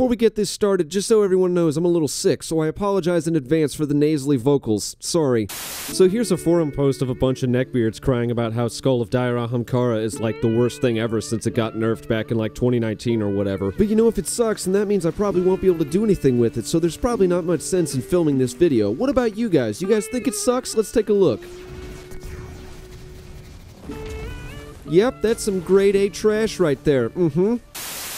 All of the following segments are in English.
Before we get this started, just so everyone knows, I'm a little sick, so I apologize in advance for the nasally vocals. Sorry. So here's a forum post of a bunch of neckbeards crying about how Skull of Dire Ahamkara is like the worst thing ever since it got nerfed back in like 2019 or whatever. But you know, if it sucks, then that means I probably won't be able to do anything with it, so there's probably not much sense in filming this video. What about you guys? You guys think it sucks? Let's take a look. Yep, that's some grade A trash right there. Mm-hmm.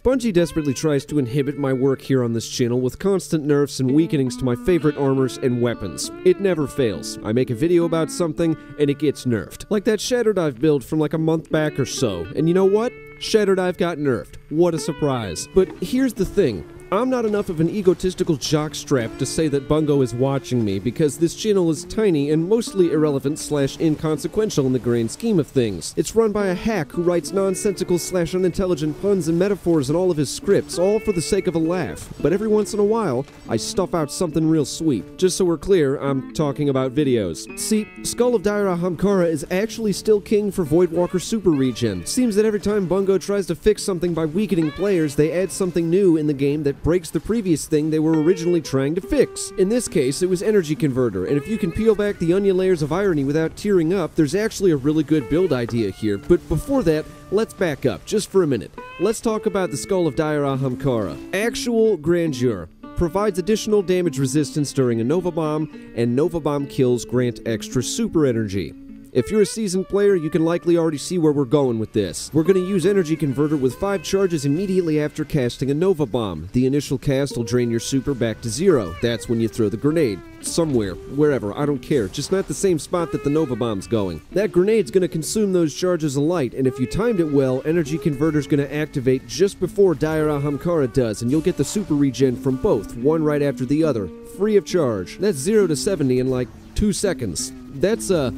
Bungie desperately tries to inhibit my work here on this channel with constant nerfs and weakenings to my favorite armors and weapons. It never fails. I make a video about something, and it gets nerfed. Like that Shatter Dive build from like a month back or so. And you know what? Shatter Dive got nerfed. What a surprise. But here's the thing. I'm not enough of an egotistical jockstrap to say that Bungo is watching me because this channel is tiny and mostly irrelevant slash inconsequential in the grand scheme of things. It's run by a hack who writes nonsensical slash unintelligent puns and metaphors in all of his scripts, all for the sake of a laugh. But every once in a while, I stuff out something real sweet. Just so we're clear, I'm talking about videos. See, Skull of Dire Ahamkara is actually still king for Voidwalker Super Regen. Seems that every time Bungo tries to fix something by weakening players, they add something new in the game that breaks the previous thing they were originally trying to fix. In this case, it was Energy Converter, and if you can peel back the onion layers of irony without tearing up, there's actually a really good build idea here. But before that, let's back up just for a minute. Let's talk about the Skull of Dire Ahamkara. Actual grandeur provides additional damage resistance during a Nova Bomb, and Nova Bomb kills grant extra super energy. If you're a seasoned player, you can likely already see where we're going with this. We're going to use Energy Converter with 5 charges immediately after casting a Nova Bomb. The initial cast will drain your super back to zero. That's when you throw the grenade. Somewhere, wherever, I don't care. Just not the same spot that the Nova Bomb's going. That grenade's going to consume those charges of light, and if you timed it well, Energy Converter's going to activate just before Dire Ahamkara does, and you'll get the super regen from both, one right after the other, free of charge. That's 0 to 70 in like 2 seconds. That's, uh,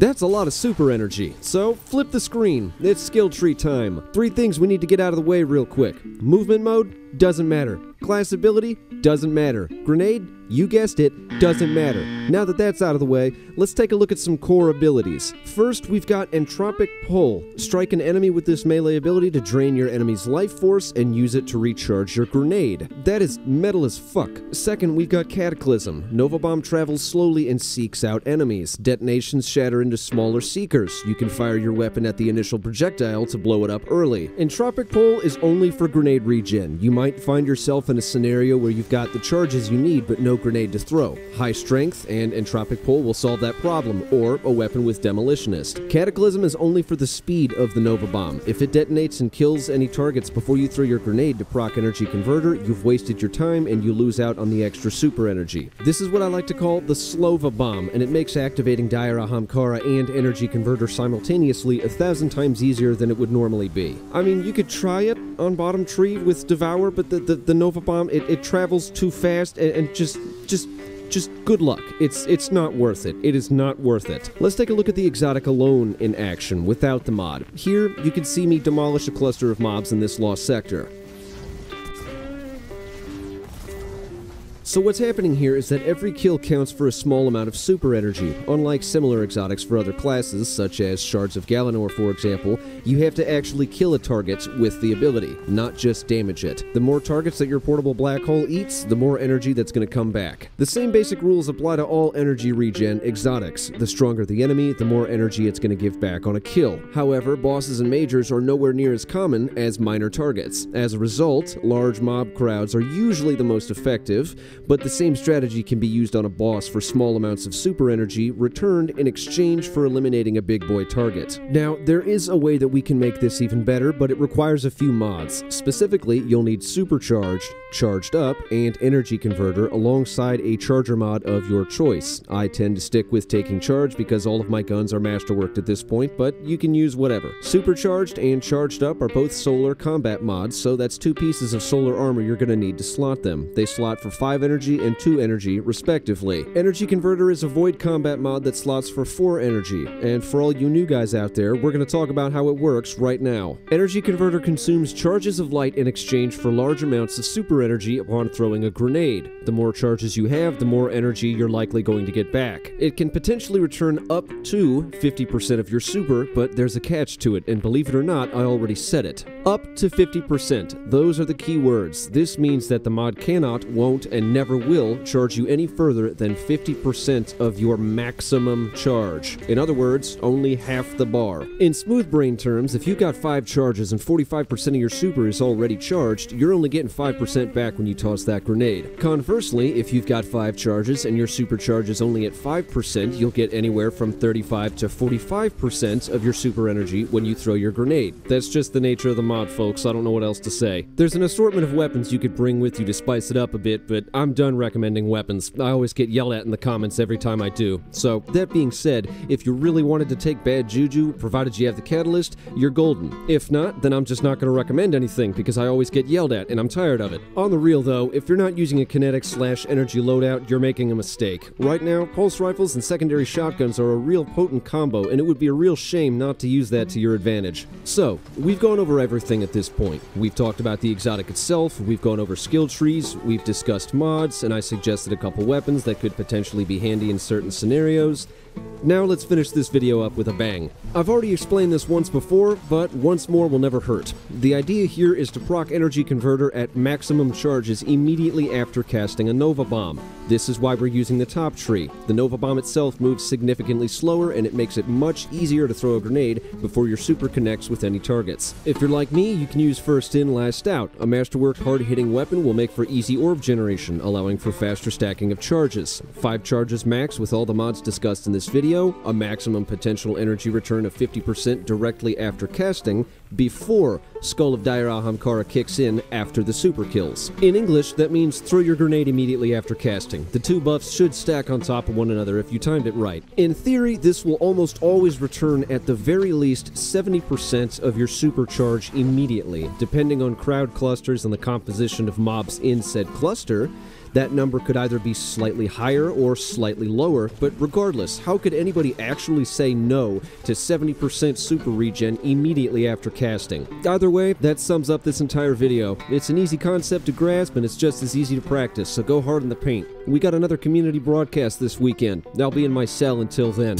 that's a lot of super energy. So, flip the screen. It's skill tree time. Three things we need to get out of the way real quick. Movement mode? Doesn't matter. Class ability? Doesn't matter. Grenade? You guessed it, doesn't matter. Now that that's out of the way, let's take a look at some core abilities. First, we've got Entropic Pull. Strike an enemy with this melee ability to drain your enemy's life force and use it to recharge your grenade. That is metal as fuck. Second, we've got Cataclysm. Nova Bomb travels slowly and seeks out enemies. Detonations shatter into smaller seekers. You can fire your weapon at the initial projectile to blow it up early. Entropic Pull is only for grenade regen. You might find yourself in a scenario where you've got the charges you need but no grenade to throw. High strength and entropic pull will solve that problem, or a weapon with demolitionist. Cataclysm is only for the speed of the Nova Bomb. If it detonates and kills any targets before you throw your grenade to proc energy converter, you've wasted your time and you lose out on the extra super energy. This is what I like to call the Slova Bomb, and it makes activating Dire Ahamkara and energy converter simultaneously a thousand times easier than it would normally be. I mean, you could try it on bottom tree with Devour, but the, the, the Nova Bomb, it, it travels too fast and, and just just just good luck. It's it's not worth it. It is not worth it. Let's take a look at the exotic alone in action without the mod. Here, you can see me demolish a cluster of mobs in this lost sector. So what's happening here is that every kill counts for a small amount of super energy. Unlike similar exotics for other classes, such as Shards of Galanor for example, you have to actually kill a target with the ability, not just damage it. The more targets that your portable black hole eats, the more energy that's going to come back. The same basic rules apply to all energy regen exotics. The stronger the enemy, the more energy it's going to give back on a kill. However, bosses and majors are nowhere near as common as minor targets. As a result, large mob crowds are usually the most effective, but the same strategy can be used on a boss for small amounts of super energy returned in exchange for eliminating a big boy target. Now, there is a way that we can make this even better, but it requires a few mods. Specifically, you'll need Supercharged, Charged Up, and Energy Converter alongside a charger mod of your choice. I tend to stick with Taking Charge because all of my guns are masterworked at this point, but you can use whatever. Supercharged and Charged Up are both solar combat mods, so that's two pieces of solar armor you're going to need to slot them. They slot for 5 energy and 2 energy, respectively. Energy Converter is a void combat mod that slots for 4 energy, and for all you new guys out there, we're going to talk about how it works right now. Energy Converter consumes charges of light in exchange for large amounts of super energy upon throwing a grenade. The more charges you have, the more energy you're likely going to get back. It can potentially return up to 50% of your super, but there's a catch to it, and believe it or not, I already said it. Up to 50%. Those are the key words. This means that the mod cannot, won't, and never will charge you any further than 50% of your maximum charge. In other words, only half the bar. In smooth brain terms, if you've got 5 charges and 45% of your super is already charged, you're only getting 5% back when you toss that grenade. Conversely, if you've got 5 charges and your super charge is only at 5%, you'll get anywhere from 35 to 45% of your super energy when you throw your grenade. That's just the nature of the mod, folks. I don't know what else to say. There's an assortment of weapons you could bring with you to spice it up a bit, but I'm done recommending weapons. I always get yelled at in the comments every time I do. So, that being said, if you really wanted to take bad juju, provided you have the catalyst, you're golden. If not, then I'm just not going to recommend anything because I always get yelled at and I'm tired of it. On the real though, if you're not using a kinetic slash energy loadout, you're making a mistake. Right now, pulse rifles and secondary shotguns are a real potent combo, and it would be a real shame not to use that to your advantage. So, we've gone over everything at this point. We've talked about the exotic itself, we've gone over skill trees, we've discussed mods, and I suggested a couple weapons that could potentially be handy in certain scenarios. Now let's finish this video up with a bang. I've already explained this once before, but once more will never hurt. The idea here is to proc Energy Converter at maximum charges immediately after casting a Nova Bomb. This is why we're using the top tree. The Nova Bomb itself moves significantly slower and it makes it much easier to throw a grenade before your super connects with any targets. If you're like me, you can use first in, last out. A masterwork hard-hitting weapon will make for easy orb generation, allowing for faster stacking of charges. 5 charges max with all the mods discussed in this video, a maximum potential energy return of 50% directly after casting, before Skull of Dire Ahamkara kicks in after the super kills. In English, that means throw your grenade immediately after casting. The two buffs should stack on top of one another if you timed it right. In theory, this will almost always return at the very least 70% of your supercharge immediately. Depending on crowd clusters and the composition of mobs in said cluster, that number could either be slightly higher or slightly lower, but regardless, how could anybody actually say no to 70% super regen immediately after casting? Either way, that sums up this entire video. It's an easy concept to grasp and it's just as easy to practice, so go hard in the paint. We got another community broadcast this weekend. I'll be in my cell until then.